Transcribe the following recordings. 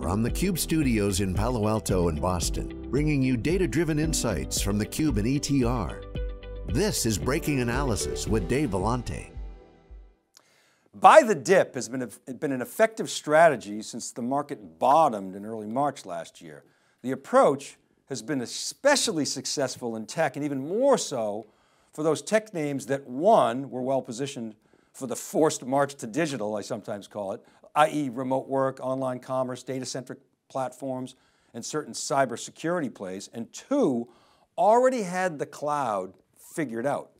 from the Cube studios in Palo Alto and Boston, bringing you data driven insights from the Cube and ETR. This is Breaking Analysis with Dave Vellante. Buy the dip has been, a, been an effective strategy since the market bottomed in early March last year. The approach has been especially successful in tech and even more so for those tech names that one, were well positioned for the forced march to digital, I sometimes call it, i.e. remote work, online commerce, data-centric platforms, and certain cybersecurity plays, and two, already had the cloud figured out.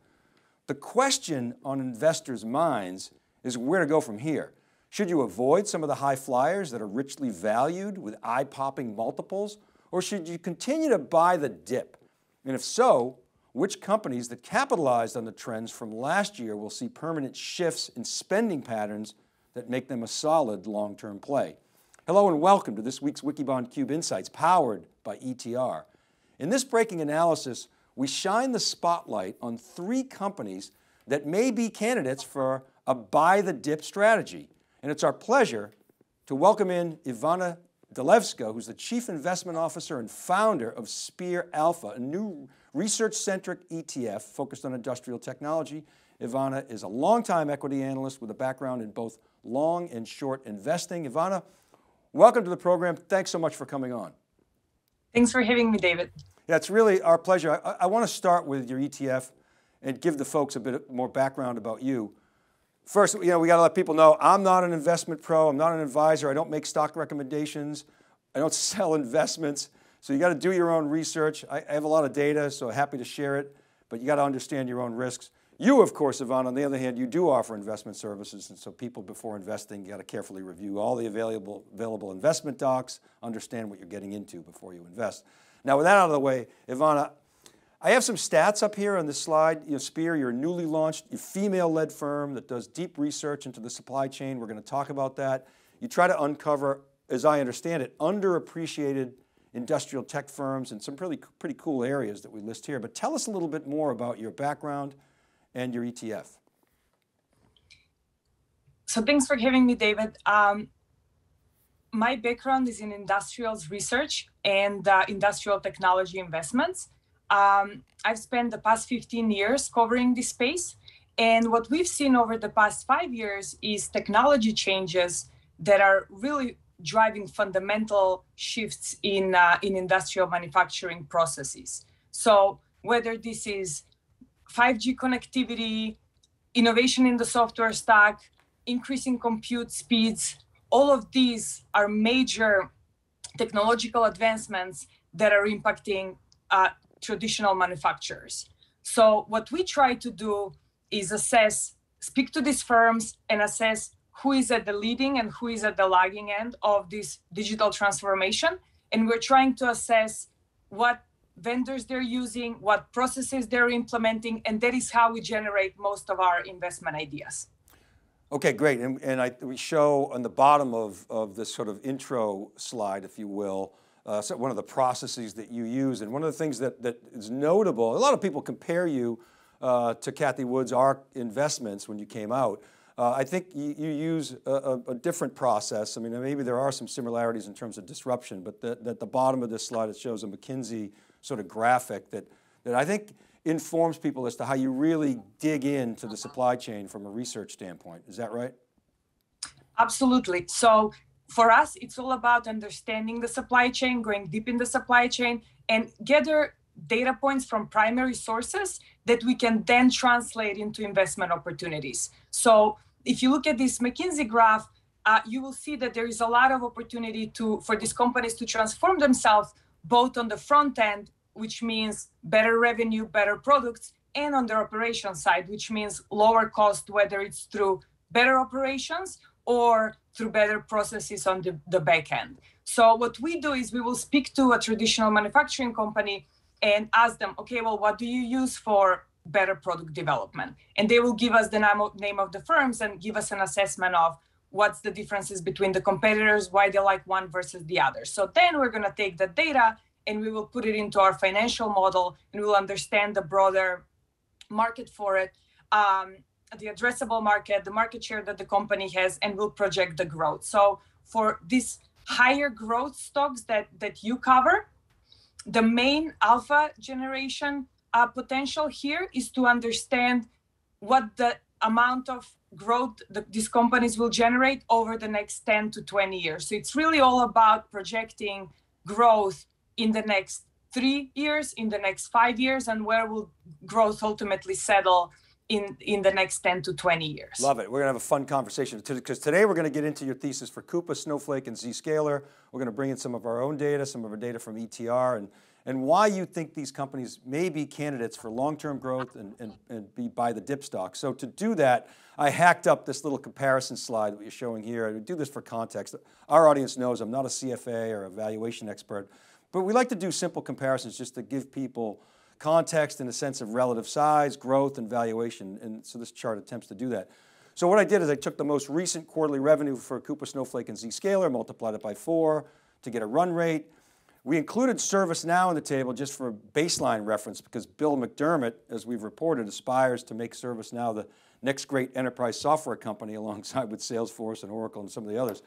The question on investors' minds is where to go from here. Should you avoid some of the high flyers that are richly valued with eye-popping multiples, or should you continue to buy the dip? And if so, which companies that capitalized on the trends from last year will see permanent shifts in spending patterns that make them a solid long-term play. Hello and welcome to this week's Wikibon Cube Insights powered by ETR. In this breaking analysis, we shine the spotlight on three companies that may be candidates for a buy the dip strategy. And it's our pleasure to welcome in Ivana Delevska, who's the Chief Investment Officer and founder of Spear Alpha, a new research-centric ETF focused on industrial technology. Ivana is a longtime equity analyst with a background in both long and short investing. Ivana, welcome to the program. Thanks so much for coming on. Thanks for having me, David. Yeah, it's really our pleasure. I, I want to start with your ETF and give the folks a bit more background about you. First, you know, we got to let people know I'm not an investment pro. I'm not an advisor. I don't make stock recommendations. I don't sell investments. So you got to do your own research. I, I have a lot of data, so happy to share it, but you got to understand your own risks. You, of course, Ivana, on the other hand, you do offer investment services, and so people before investing, got to carefully review all the available, available investment docs, understand what you're getting into before you invest. Now, with that out of the way, Ivana, I have some stats up here on this slide. You know, Spear, you're a newly launched female-led firm that does deep research into the supply chain. We're going to talk about that. You try to uncover, as I understand it, underappreciated industrial tech firms in some pretty, pretty cool areas that we list here. But tell us a little bit more about your background and your ETF. So thanks for having me, David. Um, my background is in industrials research and uh, industrial technology investments. Um, I've spent the past 15 years covering this space. And what we've seen over the past five years is technology changes that are really driving fundamental shifts in, uh, in industrial manufacturing processes. So whether this is 5G connectivity, innovation in the software stack, increasing compute speeds, all of these are major technological advancements that are impacting uh, traditional manufacturers. So what we try to do is assess, speak to these firms and assess who is at the leading and who is at the lagging end of this digital transformation. And we're trying to assess what vendors they're using, what processes they're implementing, and that is how we generate most of our investment ideas. Okay, great. And, and I, we show on the bottom of, of this sort of intro slide, if you will, uh, so one of the processes that you use. And one of the things that, that is notable, a lot of people compare you uh, to Kathy Wood's ARK Investments when you came out. Uh, I think you, you use a, a, a, different process. I mean, maybe there are some similarities in terms of disruption, but the, at the bottom of this slide, it shows a McKinsey sort of graphic that, that I think informs people as to how you really dig into the supply chain from a research standpoint. Is that right? Absolutely. So for us, it's all about understanding the supply chain, going deep in the supply chain, and gather data points from primary sources that we can then translate into investment opportunities. So if you look at this McKinsey graph, uh, you will see that there is a lot of opportunity to for these companies to transform themselves both on the front end, which means better revenue, better products, and on the operation side, which means lower cost, whether it's through better operations or through better processes on the, the back end. So what we do is we will speak to a traditional manufacturing company and ask them, okay, well, what do you use for better product development? And they will give us the name of, name of the firms and give us an assessment of what's the differences between the competitors, why they like one versus the other. So then we're going to take the data and we will put it into our financial model and we'll understand the broader market for it, um, the addressable market, the market share that the company has, and we'll project the growth. So for these higher growth stocks that that you cover. The main alpha generation uh, potential here is to understand what the amount of growth that these companies will generate over the next 10 to 20 years. So it's really all about projecting growth in the next three years, in the next five years, and where will growth ultimately settle in, in the next 10 to 20 years. Love it. We're going to have a fun conversation because today we're going to get into your thesis for Coupa, Snowflake, and Zscaler. We're going to bring in some of our own data, some of our data from ETR, and, and why you think these companies may be candidates for long-term growth and, and, and be buy the dip stock. So to do that, I hacked up this little comparison slide that you're showing here. I do this for context. Our audience knows I'm not a CFA or a valuation expert, but we like to do simple comparisons just to give people context and a sense of relative size, growth, and valuation. And so this chart attempts to do that. So what I did is I took the most recent quarterly revenue for Coupa Snowflake and Zscaler, multiplied it by four to get a run rate. We included ServiceNow in the table just for baseline reference because Bill McDermott, as we've reported, aspires to make ServiceNow the next great enterprise software company alongside with Salesforce and Oracle and some of the others.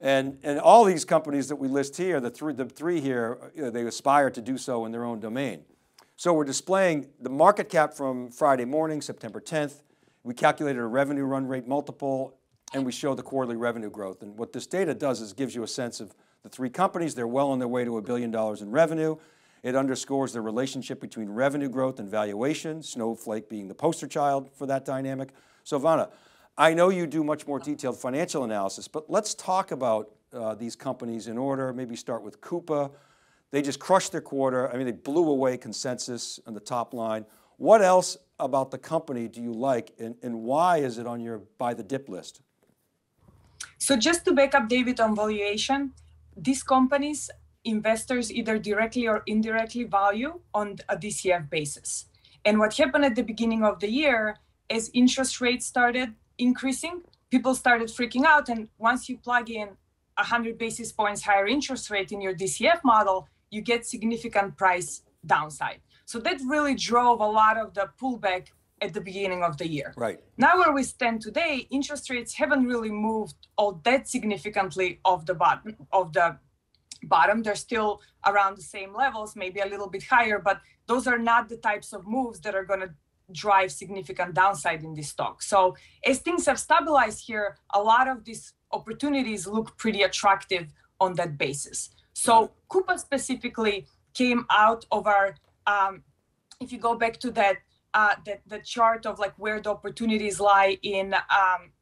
And, and all these companies that we list here, the three, the three here, they aspire to do so in their own domain. So we're displaying the market cap from Friday morning, September 10th. We calculated a revenue run rate multiple and we show the quarterly revenue growth. And what this data does is gives you a sense of the three companies. They're well on their way to a billion dollars in revenue. It underscores the relationship between revenue growth and valuation, Snowflake being the poster child for that dynamic. So Vanna, I know you do much more detailed financial analysis, but let's talk about uh, these companies in order, maybe start with Coupa, they just crushed their quarter. I mean, they blew away consensus on the top line. What else about the company do you like and, and why is it on your buy the dip list? So just to back up David on valuation, these companies, investors either directly or indirectly value on a DCF basis. And what happened at the beginning of the year as interest rates started increasing, people started freaking out. And once you plug in 100 basis points higher interest rate in your DCF model, you get significant price downside. So that really drove a lot of the pullback at the beginning of the year. Right. Now where we stand today, interest rates haven't really moved all that significantly off the bottom of the bottom. They're still around the same levels, maybe a little bit higher, but those are not the types of moves that are going to drive significant downside in this stock. So as things have stabilized here, a lot of these opportunities look pretty attractive on that basis. So Coupa specifically came out of our, um, if you go back to that, uh, that the chart of like where the opportunities lie in, um,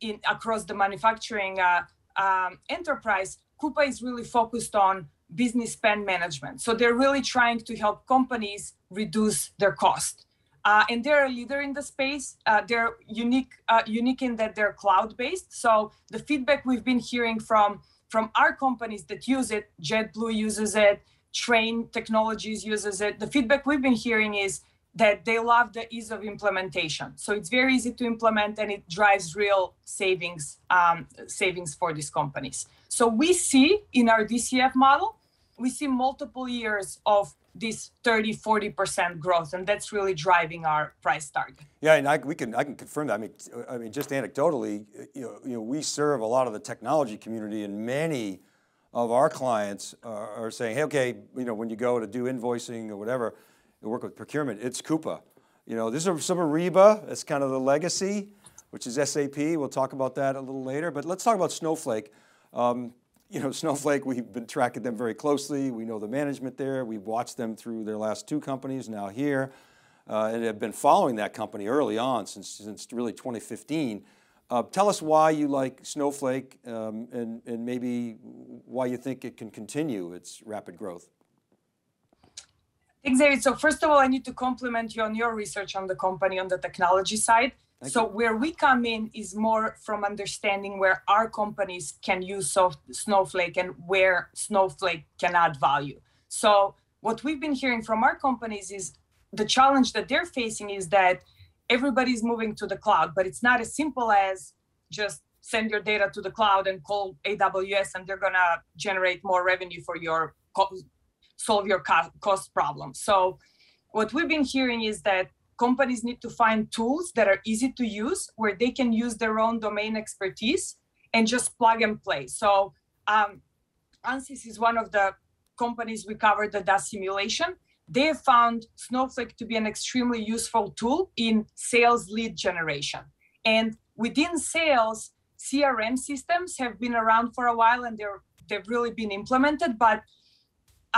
in across the manufacturing uh, um, enterprise, Coupa is really focused on business spend management. So they're really trying to help companies reduce their cost. Uh, and they're a leader in the space. Uh, they're unique, uh, unique in that they're cloud-based. So the feedback we've been hearing from from our companies that use it, JetBlue uses it, Trane Technologies uses it. The feedback we've been hearing is that they love the ease of implementation. So it's very easy to implement and it drives real savings um, savings for these companies. So we see in our DCF model, we see multiple years of this 30, 40% growth, and that's really driving our price target. Yeah, and I, we can, I can confirm that. I mean, I mean, just anecdotally, you know, you know, we serve a lot of the technology community and many of our clients are, are saying, hey, okay, you know, when you go to do invoicing or whatever, you work with procurement, it's Coupa. You know, this is some Ariba, that's kind of the legacy, which is SAP. We'll talk about that a little later, but let's talk about Snowflake. Um, you know, Snowflake, we've been tracking them very closely. We know the management there. We've watched them through their last two companies, now here, uh, and have been following that company early on since, since really 2015. Uh, tell us why you like Snowflake um, and, and maybe why you think it can continue its rapid growth. Thanks, David. So first of all, I need to compliment you on your research on the company on the technology side. Thank so you. where we come in is more from understanding where our companies can use soft, Snowflake and where Snowflake can add value. So what we've been hearing from our companies is the challenge that they're facing is that everybody's moving to the cloud, but it's not as simple as just send your data to the cloud and call AWS and they're gonna generate more revenue for your solve your cost problem. So what we've been hearing is that companies need to find tools that are easy to use where they can use their own domain expertise and just plug and play. So um, Ansys is one of the companies we covered that does simulation. They found Snowflake to be an extremely useful tool in sales lead generation. And within sales, CRM systems have been around for a while and they're they've really been implemented, but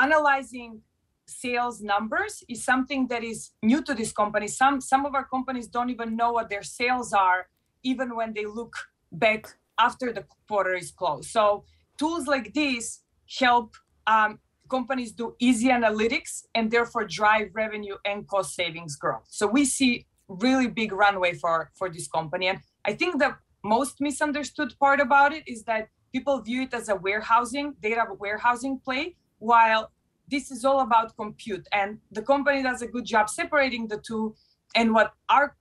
analyzing sales numbers is something that is new to this company. Some some of our companies don't even know what their sales are, even when they look back after the quarter is closed. So tools like this help um, companies do easy analytics and therefore drive revenue and cost savings growth. So we see really big runway for for this company. And I think the most misunderstood part about it is that people view it as a warehousing data warehousing play, while this is all about compute. And the company does a good job separating the two. And what our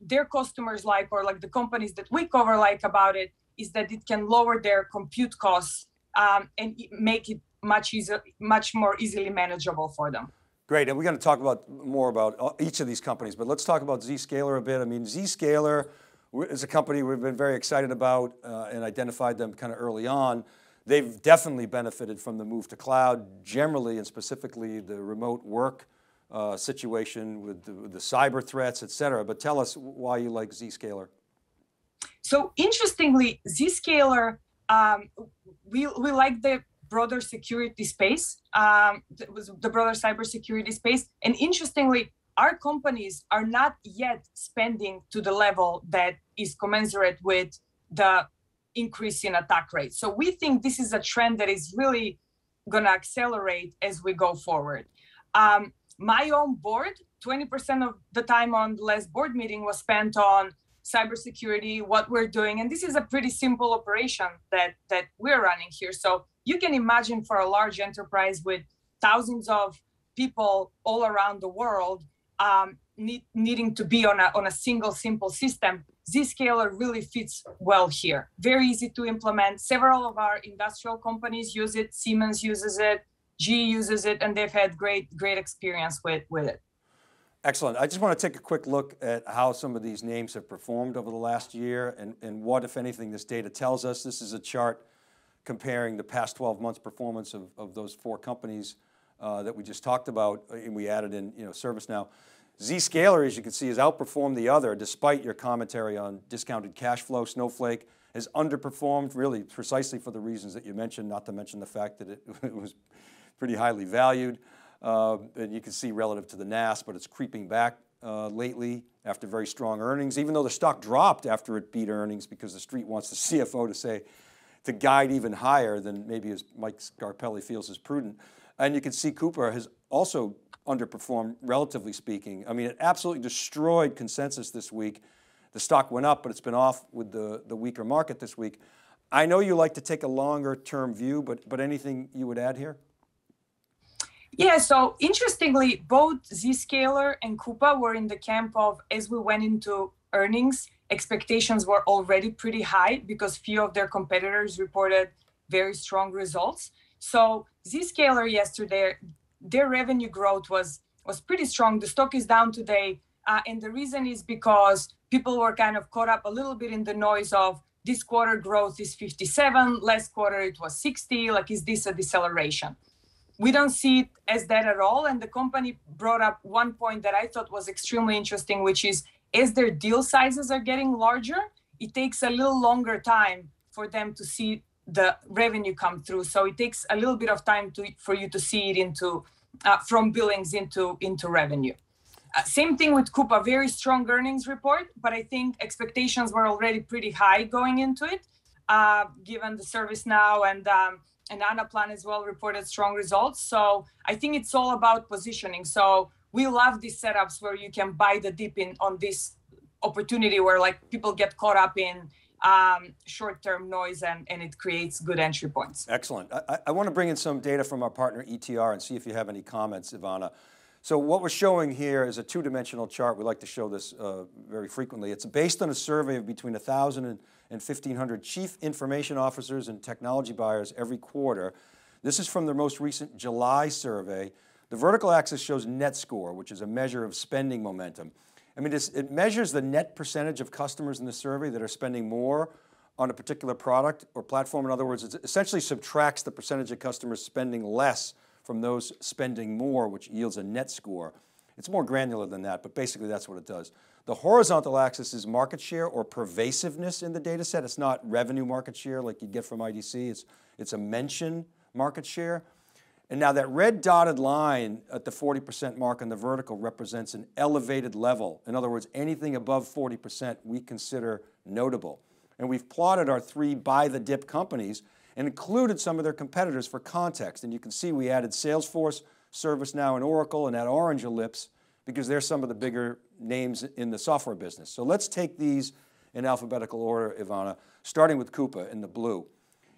their customers like, or like the companies that we cover like about it, is that it can lower their compute costs um, and make it much easier, much more easily manageable for them. Great, and we're going to talk about more about uh, each of these companies, but let's talk about Zscaler a bit. I mean, Zscaler is a company we've been very excited about uh, and identified them kind of early on. They've definitely benefited from the move to cloud generally and specifically the remote work uh, situation with the, the, cyber threats, et cetera. But tell us why you like Zscaler. So interestingly, Zscaler, um, we, we like the broader security space, um, the broader cybersecurity space. And interestingly, our companies are not yet spending to the level that is commensurate with the increase in attack rate. So we think this is a trend that is really going to accelerate as we go forward. Um, my own board, 20% of the time on the last board meeting was spent on cybersecurity, what we're doing. And this is a pretty simple operation that, that we're running here. So you can imagine for a large enterprise with thousands of people all around the world um, need, needing to be on a, on a single simple system, Zscaler really fits well here. Very easy to implement. Several of our industrial companies use it. Siemens uses it. G uses it, and they've had great, great experience with, with it. Excellent. I just want to take a quick look at how some of these names have performed over the last year and, and what, if anything, this data tells us. This is a chart comparing the past 12 months performance of, of those four companies uh, that we just talked about, and we added in you know, ServiceNow. Zscaler, as you can see, has outperformed the other despite your commentary on discounted cash flow. Snowflake has underperformed really precisely for the reasons that you mentioned, not to mention the fact that it, it was pretty highly valued. Uh, and you can see relative to the NAS, but it's creeping back uh, lately after very strong earnings, even though the stock dropped after it beat earnings because the street wants the CFO to say, to guide even higher than maybe as Mike Scarpelli feels is prudent. And you can see Coupa has also underperformed, relatively speaking. I mean, it absolutely destroyed consensus this week. The stock went up, but it's been off with the, the weaker market this week. I know you like to take a longer term view, but, but anything you would add here? Yeah, so interestingly, both Zscaler and Coupa were in the camp of as we went into earnings, expectations were already pretty high because few of their competitors reported very strong results. So Zscaler yesterday, their revenue growth was was pretty strong. The stock is down today, uh, and the reason is because people were kind of caught up a little bit in the noise of this quarter growth is 57, last quarter it was 60. Like, is this a deceleration? We don't see it as that at all. And the company brought up one point that I thought was extremely interesting, which is as their deal sizes are getting larger, it takes a little longer time for them to see the revenue come through. So it takes a little bit of time to for you to see it into uh, from billings into into revenue. Uh, same thing with Coupa, very strong earnings report, but I think expectations were already pretty high going into it, uh, given the ServiceNow and um, and Anaplan as well reported strong results. So I think it's all about positioning. So we love these setups where you can buy the dip in on this opportunity where like people get caught up in um, short-term noise and, and it creates good entry points. Excellent. I, I want to bring in some data from our partner ETR and see if you have any comments, Ivana. So what we're showing here is a two-dimensional chart. We like to show this uh, very frequently. It's based on a survey of between 1,000 and, and 1,500 chief information officers and technology buyers every quarter. This is from their most recent July survey. The vertical axis shows net score, which is a measure of spending momentum. I mean, it measures the net percentage of customers in the survey that are spending more on a particular product or platform. In other words, it essentially subtracts the percentage of customers spending less from those spending more, which yields a net score. It's more granular than that, but basically that's what it does. The horizontal axis is market share or pervasiveness in the data set. It's not revenue market share like you get from IDC. It's, it's a mention market share. And now that red dotted line at the 40% mark on the vertical represents an elevated level. In other words, anything above 40% we consider notable. And we've plotted our three buy the dip companies and included some of their competitors for context. And you can see we added Salesforce, ServiceNow, and Oracle and that orange ellipse because they're some of the bigger names in the software business. So let's take these in alphabetical order, Ivana, starting with Coupa in the blue.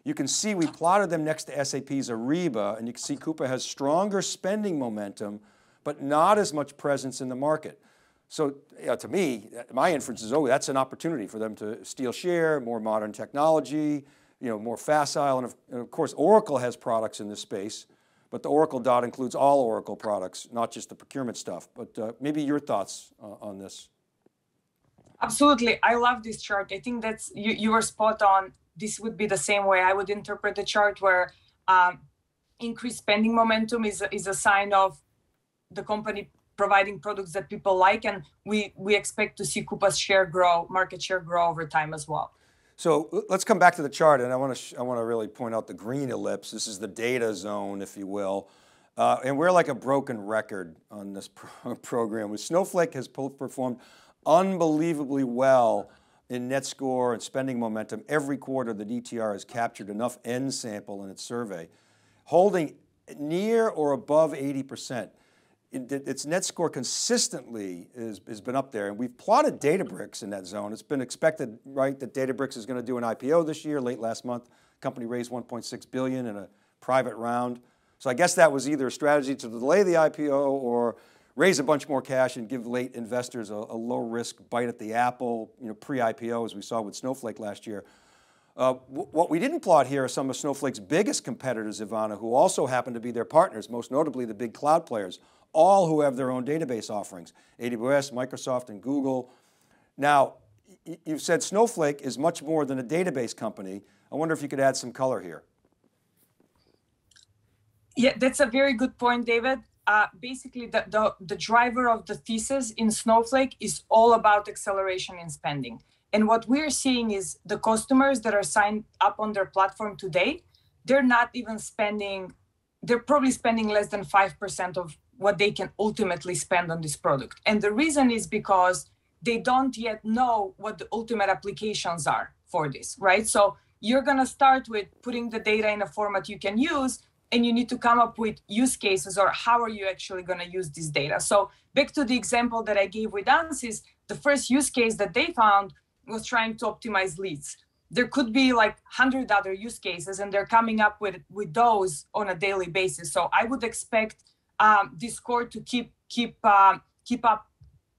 You can see we plotted them next to SAP's Ariba, and you can see Coupa has stronger spending momentum, but not as much presence in the market. So to me, my inference is, oh, that's an opportunity for them to steal share, more modern technology, you know, more facile, and of, and of course Oracle has products in this space, but the Oracle dot includes all Oracle products, not just the procurement stuff. But uh, maybe your thoughts uh, on this. Absolutely, I love this chart. I think that's you, you are spot on this would be the same way I would interpret the chart where um, increased spending momentum is, is a sign of the company providing products that people like and we, we expect to see Coupa's share grow, market share grow over time as well. So let's come back to the chart and I want to, I want to really point out the green ellipse. This is the data zone, if you will. Uh, and we're like a broken record on this pro program. Snowflake has performed unbelievably well in net score and spending momentum, every quarter the ETR has captured enough N sample in its survey, holding near or above 80%. its net score consistently is, has been up there and we've plotted Databricks in that zone. It's been expected, right, that Databricks is going to do an IPO this year, late last month. Company raised 1.6 billion in a private round. So I guess that was either a strategy to delay the IPO or raise a bunch more cash and give late investors a, a low risk bite at the apple, you know, pre-IPO as we saw with Snowflake last year. Uh, what we didn't plot here are some of Snowflake's biggest competitors, Ivana, who also happen to be their partners, most notably the big cloud players, all who have their own database offerings, AWS, Microsoft, and Google. Now, you've said Snowflake is much more than a database company. I wonder if you could add some color here. Yeah, that's a very good point, David uh, basically the, the, the driver of the thesis in Snowflake is all about acceleration in spending. And what we're seeing is the customers that are signed up on their platform today, they're not even spending, they're probably spending less than 5% of what they can ultimately spend on this product. And the reason is because they don't yet know what the ultimate applications are for this, right? So you're gonna start with putting the data in a format you can use, and you need to come up with use cases or how are you actually going to use this data. So back to the example that I gave with Ansys, the first use case that they found was trying to optimize leads. There could be like 100 other use cases and they're coming up with, with those on a daily basis. So I would expect um, this score to keep, keep, uh, keep up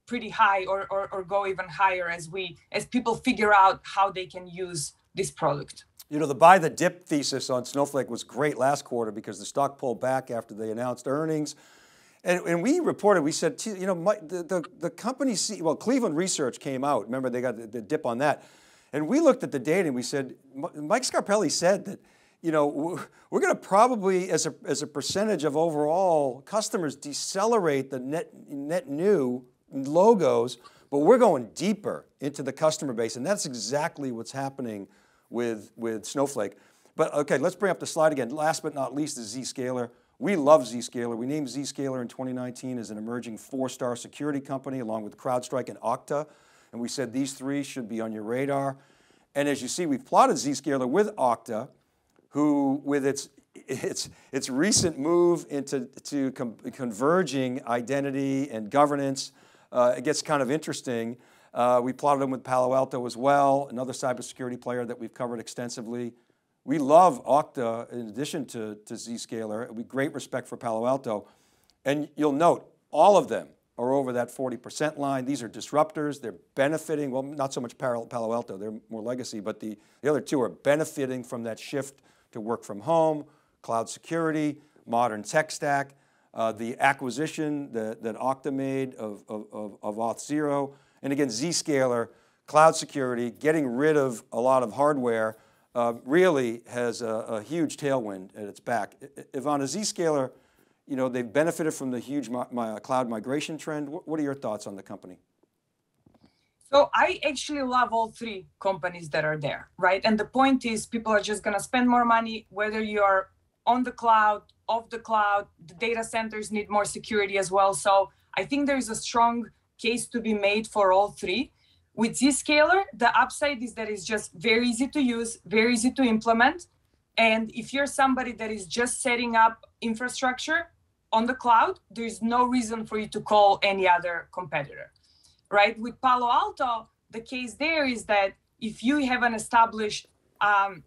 pretty high or, or, or go even higher as we, as people figure out how they can use this product. You know, the buy the dip thesis on Snowflake was great last quarter because the stock pulled back after they announced earnings. And, and we reported, we said, you know, my, the, the, the company, well, Cleveland Research came out. Remember, they got the, the dip on that. And we looked at the data and we said, Mike Scarpelli said that, you know, we're going to probably, as a, as a percentage of overall customers, decelerate the net, net new logos, but we're going deeper into the customer base. And that's exactly what's happening with, with Snowflake. But okay, let's bring up the slide again. Last but not least is Zscaler. We love Zscaler. We named Zscaler in 2019 as an emerging four-star security company along with CrowdStrike and Okta. And we said these three should be on your radar. And as you see, we've plotted Zscaler with Okta, who with its, its, its recent move into to converging identity and governance, uh, it gets kind of interesting. Uh, we plotted them with Palo Alto as well, another cybersecurity player that we've covered extensively. We love Okta in addition to, to Zscaler. We great respect for Palo Alto. And you'll note, all of them are over that 40% line. These are disruptors. They're benefiting, well, not so much Palo, Alto, they're more legacy, but the, the other two are benefiting from that shift to work from home, cloud security, modern tech stack, uh, the acquisition that, that Okta made of, of, of, of Auth0, and again, Zscaler cloud security, getting rid of a lot of hardware, uh, really has a, a, huge tailwind at its back. Ivana, Zscaler, you know, they've benefited from the huge my, cloud migration trend. What, are your thoughts on the company? So I actually love all three companies that are there, right? And the point is people are just going to spend more money, whether you're on the cloud, off the cloud, the data centers need more security as well. So I think there's a strong case to be made for all three. With Zscaler, the upside is that it's just very easy to use, very easy to implement. And if you're somebody that is just setting up infrastructure on the cloud, there's no reason for you to call any other competitor, right? With Palo Alto, the case there is that if you have an established um,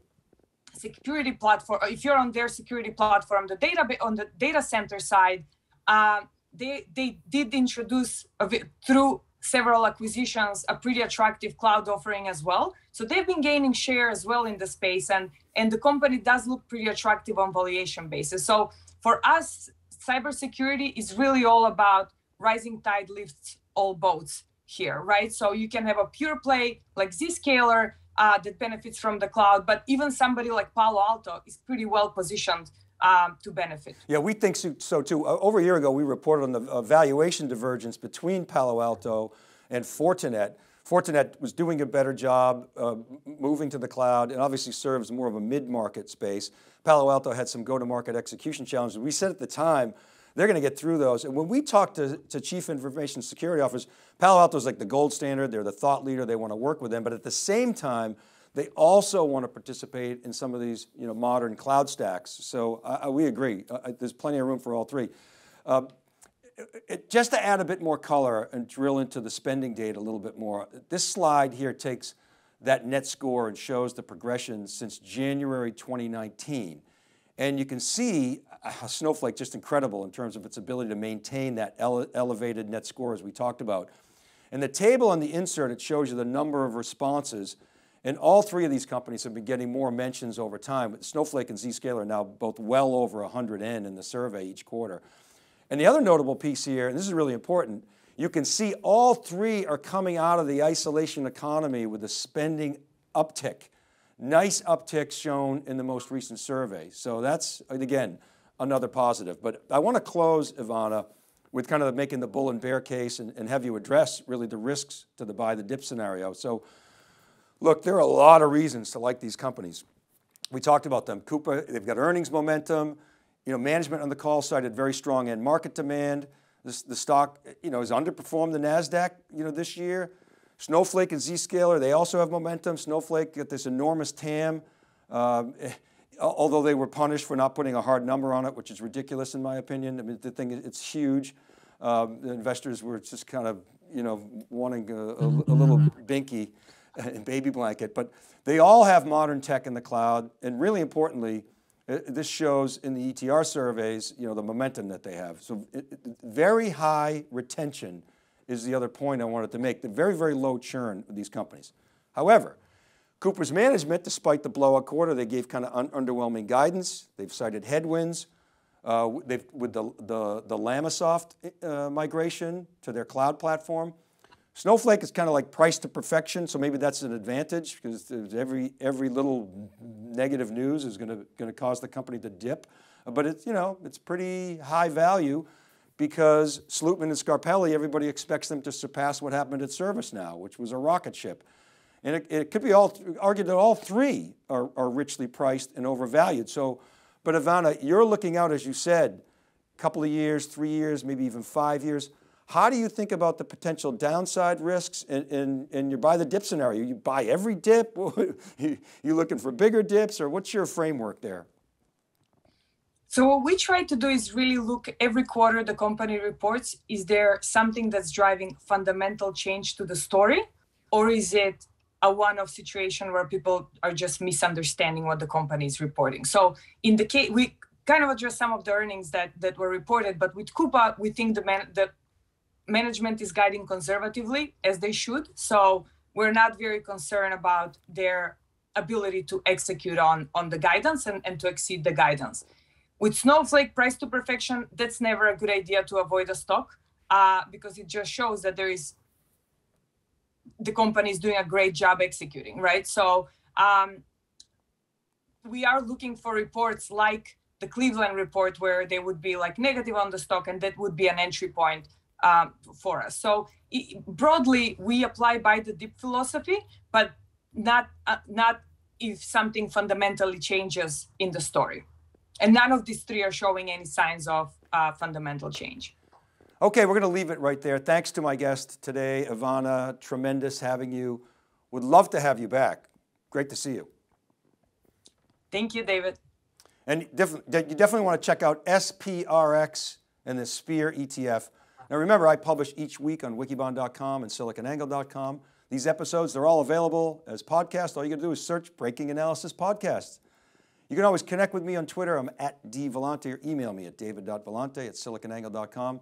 security platform, if you're on their security platform, the data on the data center side, uh, they they did introduce through several acquisitions a pretty attractive cloud offering as well. So they've been gaining share as well in the space, and and the company does look pretty attractive on valuation basis. So for us, cybersecurity is really all about rising tide lifts all boats here, right? So you can have a pure play like Zscaler uh, that benefits from the cloud, but even somebody like Palo Alto is pretty well positioned um, to benefit. Yeah, we think so, so too. Uh, over a year ago, we reported on the uh, valuation divergence between Palo Alto and Fortinet. Fortinet was doing a better job uh, moving to the cloud and obviously serves more of a mid-market space. Palo Alto had some go-to-market execution challenges. We said at the time, they're going to get through those. And when we talk to, to chief information security officers, Palo Alto is like the gold standard. They're the thought leader. They want to work with them. But at the same time, they also want to participate in some of these you know, modern cloud stacks. So uh, we agree, uh, there's plenty of room for all three. Uh, it, just to add a bit more color and drill into the spending data a little bit more, this slide here takes that net score and shows the progression since January 2019. And you can see how Snowflake just incredible in terms of its ability to maintain that ele elevated net score as we talked about. And the table on the insert, it shows you the number of responses and all three of these companies have been getting more mentions over time. Snowflake and Zscaler are now both well over 100 in in the survey each quarter. And the other notable piece here, and this is really important, you can see all three are coming out of the isolation economy with a spending uptick. Nice uptick shown in the most recent survey. So that's, again, another positive. But I want to close, Ivana, with kind of making the bull and bear case and, and have you address really the risks to the buy the dip scenario. So Look, there are a lot of reasons to like these companies. We talked about them. Coupa, they've got earnings momentum. You know, management on the call cited very strong end market demand. This, the stock, you know, has underperformed the NASDAQ, you know, this year. Snowflake and Zscaler, they also have momentum. Snowflake got this enormous TAM. Um, although they were punished for not putting a hard number on it, which is ridiculous in my opinion. I mean, the thing, is it's huge. Um, the investors were just kind of, you know, wanting a, a, a little binky and baby blanket, but they all have modern tech in the cloud. And really importantly, this shows in the ETR surveys, you know, the momentum that they have. So very high retention is the other point I wanted to make. The very, very low churn of these companies. However, Coupa's management, despite the blowout quarter, they gave kind of un underwhelming guidance. They've cited headwinds. Uh, they've, with the, the, the LLamasoft uh, migration to their cloud platform, Snowflake is kind of like priced to perfection, so maybe that's an advantage because every, every little negative news is going to, going to cause the company to dip. But it's, you know, it's pretty high value because Slootman and Scarpelli, everybody expects them to surpass what happened at ServiceNow, which was a rocket ship. And it, it could be all, argued that all three are, are richly priced and overvalued. So, but Ivana, you're looking out, as you said, a couple of years, three years, maybe even five years. How do you think about the potential downside risks in, in, in your buy the dip scenario? You buy every dip? you, you looking for bigger dips or what's your framework there? So what we try to do is really look every quarter the company reports, is there something that's driving fundamental change to the story? Or is it a one-off situation where people are just misunderstanding what the company is reporting? So in the case, we kind of address some of the earnings that, that were reported, but with Coupa, we think the, man, the management is guiding conservatively as they should. So we're not very concerned about their ability to execute on, on the guidance and, and to exceed the guidance. With Snowflake price to perfection, that's never a good idea to avoid a stock uh, because it just shows that there is the company is doing a great job executing, right? So um, we are looking for reports like the Cleveland report, where they would be like negative on the stock, and that would be an entry point um, for us. So broadly, we apply buy the dip philosophy, but not uh, not if something fundamentally changes in the story. And none of these three are showing any signs of uh, fundamental change. Okay, we're going to leave it right there. Thanks to my guest today, Ivana. Tremendous having you. Would love to have you back. Great to see you. Thank you, David. And you definitely want to check out SPRX and the SPEAR ETF. Now remember, I publish each week on wikibon.com and siliconangle.com. These episodes, they're all available as podcasts. All you got to do is search Breaking Analysis Podcasts. You can always connect with me on Twitter. I'm at dvellante or email me at david.vellante at siliconangle.com.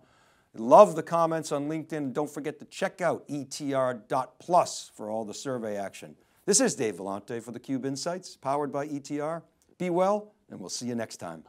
Love the comments on LinkedIn. Don't forget to check out etr.plus for all the survey action. This is Dave Vellante for theCUBE Insights, powered by ETR. Be well, and we'll see you next time.